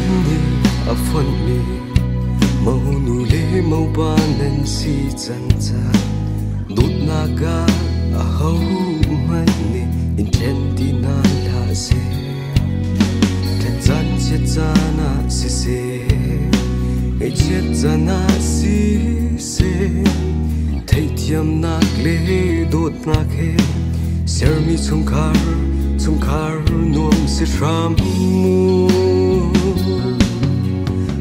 ande afon ni mahunu le, mau banan si chancha dut naga ahau man ni intenti na la se. Tatsan se si se. Se eche tsana si se. Thai thiam nak le dut mi he kar chungkar chungkar nuam si ram mu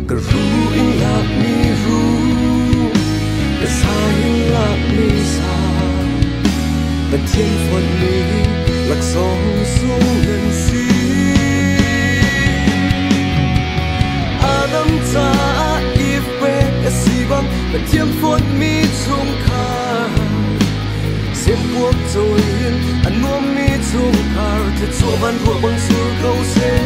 ka ru in la mi ru ka sa in la mi sa ta thiên phật mi lạc sóng xuống lần si Adam cha if pe ka si bang ta thiên phật mi chung khar xiên buộc rồi yên anh nuông mi chung khar thật số văn ruộng bằng sự câu sẽ bầu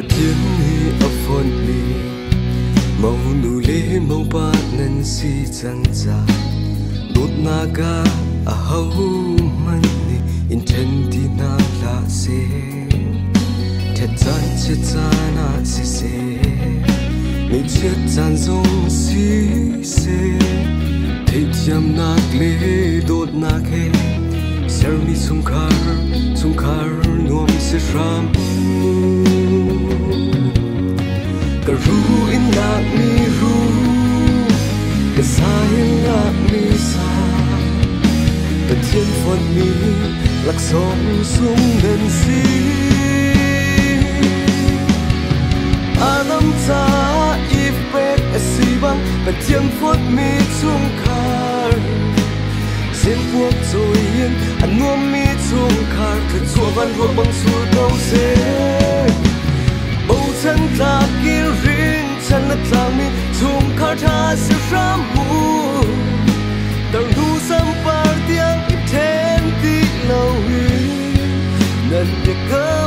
chung bờ thiên mi ở phồn mi màu nu lê si chân cha đốt na ga à a hau man ni, in ten ti na la se thật chan chết chana si se mi chết chan zong si se thấy thiam na lê, đốt na khe ser mi chung khar chung khar nuam se ram 分秒，勒索送人事。阿南查伊贝的西邦，白天佛米中卡，先佛做烟，阿诺米中卡，可做完若帮助都些。欧曾塔吉人，曾那塔米中卡他是什么？也割